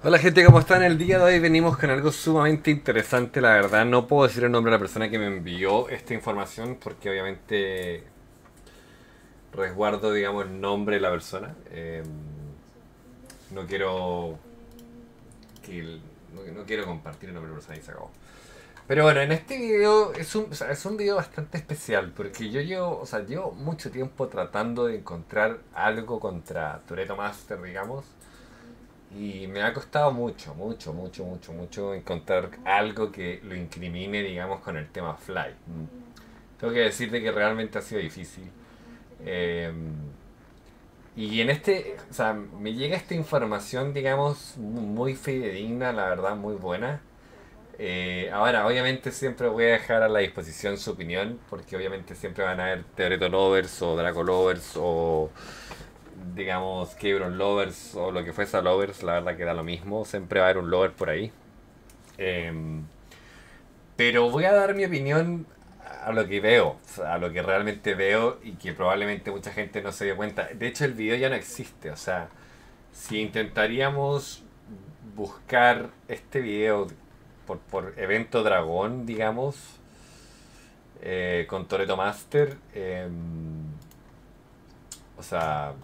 Hola gente, ¿cómo están? El día de hoy venimos con algo sumamente interesante, la verdad. No puedo decir el nombre de la persona que me envió esta información porque obviamente resguardo, digamos, el nombre de la persona. Eh, no quiero que no, no quiero compartir el nombre de la persona y se acabó. Pero bueno, en este video es un, es un video bastante especial porque yo llevo, o sea, llevo mucho tiempo tratando de encontrar algo contra Toreto Master, digamos. Y me ha costado mucho, mucho, mucho, mucho, mucho encontrar algo que lo incrimine, digamos, con el tema Fly. Tengo que decirte que realmente ha sido difícil. Eh, y en este, o sea, me llega esta información, digamos, muy fidedigna, la verdad, muy buena. Eh, ahora, obviamente siempre voy a dejar a la disposición su opinión, porque obviamente siempre van a haber Teoreto Lovers o Draco Lovers o digamos Kebron Lovers o lo que fuese Lovers, la verdad que da lo mismo, siempre va a haber un Lover por ahí. Em, pero voy a dar mi opinión a lo que veo, a lo que realmente veo y que probablemente mucha gente no se dio cuenta. De hecho, el video ya no existe, o sea, si intentaríamos buscar este video por, por evento dragón, digamos, eh, con Toreto Master, eh, o sea,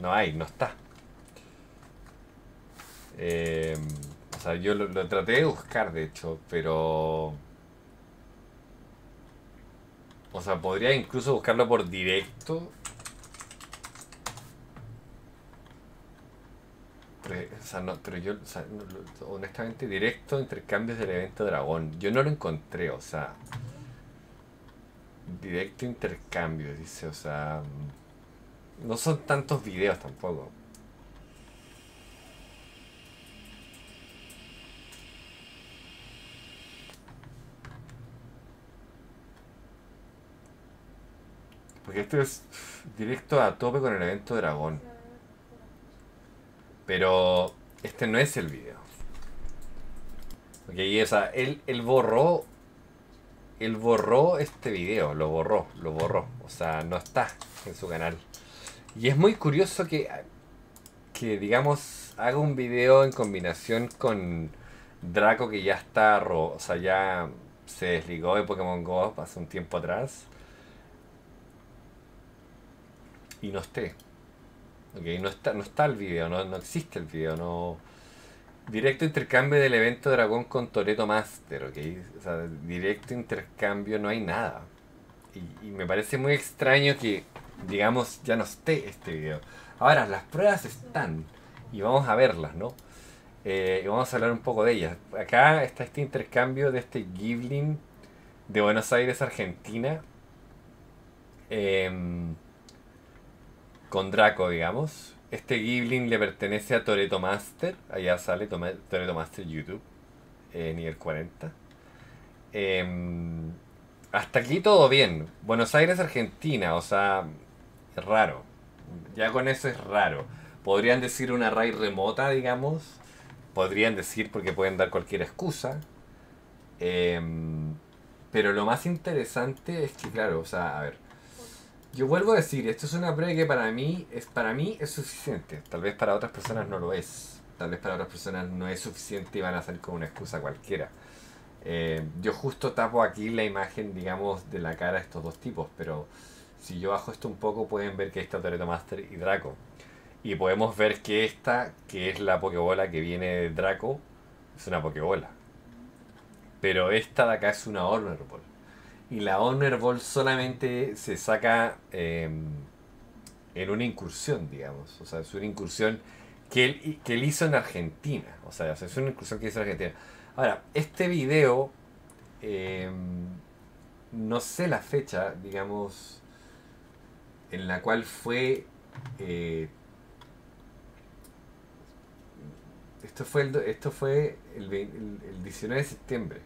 no hay, no está. Eh, o sea, yo lo, traté de buscar, de hecho, pero... O sea, podría incluso buscarlo por directo. Pero, o sea, no, pero yo, honestamente, directo intercambios del evento dragón. Yo no lo encontré, o sea. Directo intercambio, dice, o sea. No son tantos videos tampoco. Porque esto es directo a tope con el evento dragón. Pero este no es el video. Ok, o sea, él, él borró. Él borró este video, lo borró, lo borró. O sea, no está en su canal. Y es muy curioso que, que digamos, haga un video en combinación con Draco que ya está, ro- o sea, ya se desligó de Pokémon Go hace un tiempo atrás. Y no esté. Ok, no está, no está el video, no, no existe el video, no. Directo intercambio del evento Dragón con Toreto Master, ok. O sea, directo intercambio no hay nada. Y me parece muy extraño que, digamos, ya no esté este video. Ahora, las pruebas están. Y vamos a verlas, ¿no? Eh, y vamos a hablar un poco de ellas. Acá está este intercambio de este Giblin de Buenos Aires, Argentina. Em, con Draco, digamos. Este Giblin le pertenece a Toreto Master. Allá sale Toreto Master YouTube. eh, nivel 40. Em, hasta aquí todo bien. Buenos Aires, Argentina. O sea, raro. Ya con eso es raro. Podrían decir una raid remota, digamos. Podrían decir porque pueden dar cualquier excusa. Em, pero lo más interesante es que, claro, o sea, a ver. Yo vuelvo a decir, esto es una prueba que para mí es para mí es suficiente. Tal vez para otras personas no lo es. Tal vez para otras personas no es suficiente y van a hacer con una excusa cualquiera. Eh, yo justo tapo aquí la imagen, digamos, de la cara de estos dos tipos, pero si yo bajo esto un poco pueden ver que está Toreto Master y Draco. Y podemos ver que esta, que es la Pokébola que viene de Draco, es una Pokébola. Pero esta de acá es una Honor Ball. Y la Honor Ball solamente se saca eh, en una incursión, digamos. O sea, es una incursión que él, hizo en Argentina. O sea, es una incursión que hizo en Argentina. Ahora, este video, eh, no sé la fecha, digamos, en la cual fue... eh, esto fue el, esto fue el, el- el 19 de septiembre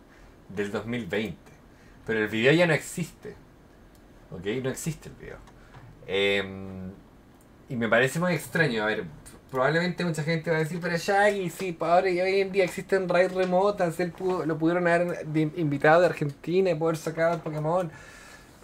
del 2020. Pero el video ya no existe. ¿Ok? No existe el video. Em, y me parece muy extraño. A ver, probablemente mucha gente va a decir, pero Shaggy, sí, pa, ahora hoy en día existen raids remotas. Él pudo- lo pudieron haber invitado de Argentina y poder sacar Pokémon.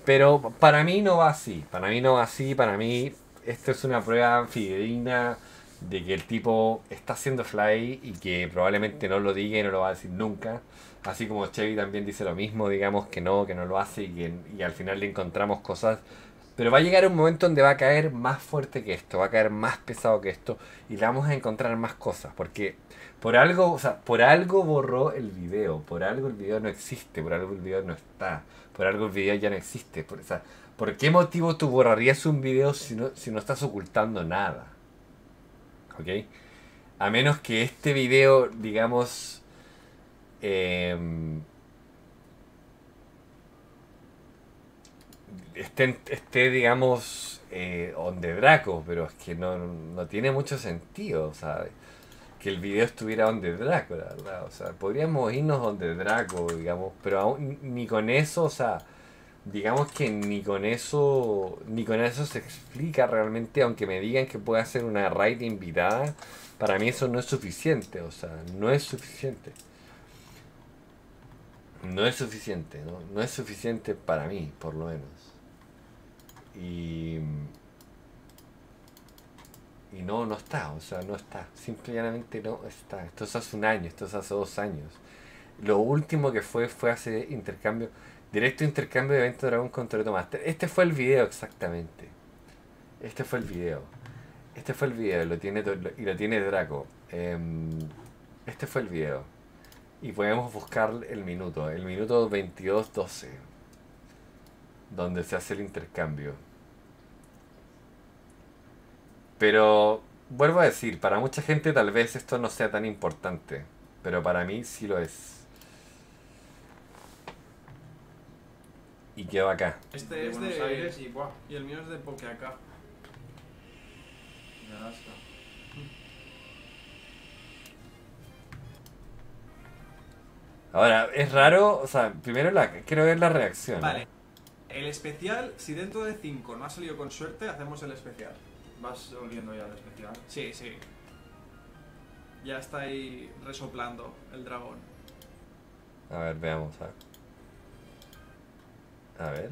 Pero para mí no va así. Para mí no va así. Para mí esto es una prueba fidedigna de que el tipo está haciendo fly y que probablemente no lo diga y no lo va a decir nunca. Así como Chevy también dice lo mismo, digamos que no, que no lo hace y que y al final le encontramos cosas. Pero va a llegar un momento donde va a caer más fuerte que esto, va a caer más pesado que esto y le vamos a encontrar más cosas. Porque por algo, o sea, por algo borró el video, por algo el video no existe, por algo el video no está, por algo el video ya no existe. Por, o sea, ¿por qué motivo tú borrarías un video si no, si no estás ocultando nada? ¿Ok? A menos que este video, digamos, em, esté, esté, digamos, eh, donde Draco, pero es que no, no tiene mucho sentido, ¿sabes? Que el video estuviera donde Draco, la verdad. O sea, podríamos irnos donde Draco, digamos, pero aún, ni con eso, o sea, digamos que ni con eso, ni con eso se explica realmente, aunque me digan que puede hacer una raid invitada, para mí eso no es suficiente, o sea, no es suficiente. No es suficiente, ¿no? No es suficiente para mí, por lo menos. Y. Y no, no está, o sea, no está. Simplemente no está. Esto es hace un año, esto es hace dos años. Lo último que fue fue hace intercambio, directo intercambio de evento Dragon contra Master. Este fue el video exactamente. Este fue el video. Este fue el video lo tiene, y lo tiene Draco. Em, este fue el video. Y podemos buscar el minuto, el minuto 22.12, donde se hace el intercambio. Pero vuelvo a decir, para mucha gente tal vez esto no sea tan importante, pero para mí sí lo es. Y quedó acá. Este es de, Buenos Aires y, buah, y el mío es de Pokeacá. de Alaska. Ahora, es raro, o sea, primero la, quiero ver la reacción. ¿no? Vale. El especial, si dentro de 5 no ha salido con suerte, hacemos el especial. Vas oliendo ya el especial. Sí, sí. Ya está ahí resoplando el dragón. A ver, veamos. A ver. A ver.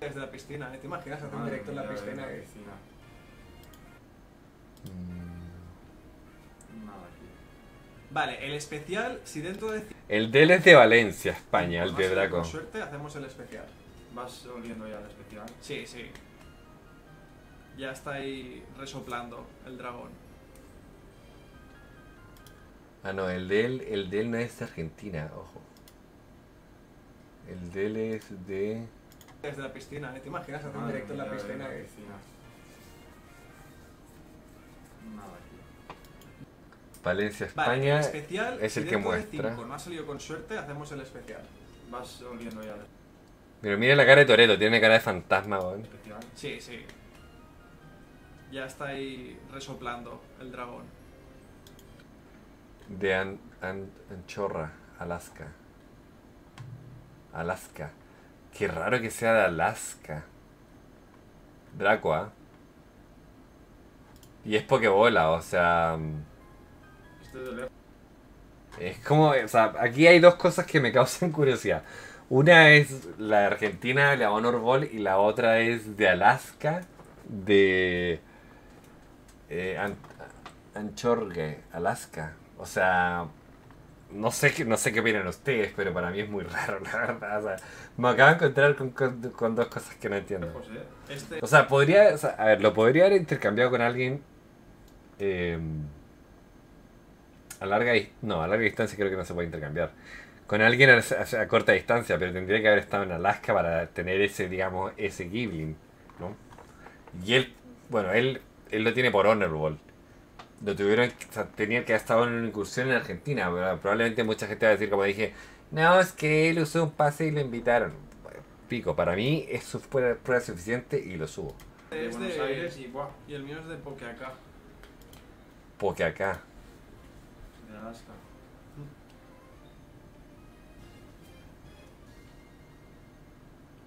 Desde la piscina, ¿eh? ¿Te imaginas hacer un directo en la piscina? la piscina. Mm. Nada aquí. Vale, el especial, si dentro de 5 El de Valencia, España, el no ha de salido Draco. con suerte, hacemos el especial. Vas oliendo ya el especial. Sí, sí. Ya está ahí resoplando el dragón. Ah, no, el de él, el de él no es de Argentina, ojo. El de él es de. Desde la piscina, ¿eh? ¿Te imaginas hacer un directo en la piscina? ¿eh? piscina. Valencia, Vale, España. el especial, es el que muestra. cinco no ha salido con suerte, hacemos el especial. Vas oliendo ya Pero mire la cara de Toreto, tiene cara de fantasma, weón. Sí, sí. Ya está ahí resoplando el dragón. De An- An- Anchorra, Alaska. Alaska. Qué raro que sea de Alaska. Draco, ¿ah? Y es Pokebola, o sea. mm. Es como, o sea, aquí hay dos cosas que me causan curiosidad. Una es la de Argentina, la Honor Ball, y la otra es de Alaska, de eh, An- Alaska. O sea, no sé, qué- no sé qué opinan ustedes, pero para mí es muy raro, la verdad. O sea, me acabo de encontrar con, con- con dos cosas que no entiendo. Este, O sea, podría, o sea, a ver, lo podría haber intercambiado con alguien eh, a larga no, a larga distancia creo que no se puede intercambiar. Con alguien a, a- a corta distancia, pero tendría que haber estado en Alaska para tener ese, digamos, ese Ghibli, ¿no? Y él, bueno, él, él lo tiene por Honorball. Lo tuvieron, o sea, tenía que haber estado en una incursión en Argentina, pero probablemente mucha gente va a decir, como dije, no, es que él usó un pase y lo invitaron. Pico, para mí es su prueba, prueba suficiente y lo subo. De es Buenos de- Aires y, buah, y el mío es de Pokeacá. Porque acá. de Alaska.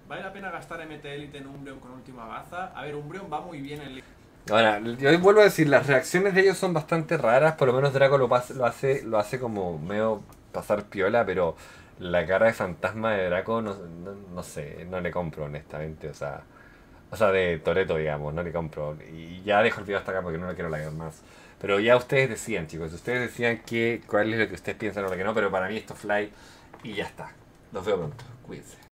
¿Vale la pena gastar MT Elite en Umbreon con última baza? A ver, Umbreon va muy bien en... Ahora, yo vuelvo a decir, las reacciones de ellos son bastante raras, por lo menos Draco lo, pas- lo hace lo hace como medio pasar piola, pero la cara de fantasma de Draco no, no, no sé, no le compro honestamente, o sea, O sea, de Toreto, digamos, no le compro. Y ya dejo el video hasta acá porque no lo quiero lagar más. Pero ya ustedes decían, chicos. Ustedes decían que cuál es lo que ustedes piensan o lo que no. Pero para mí esto fly y ya está. Los veo pronto. Cuídense.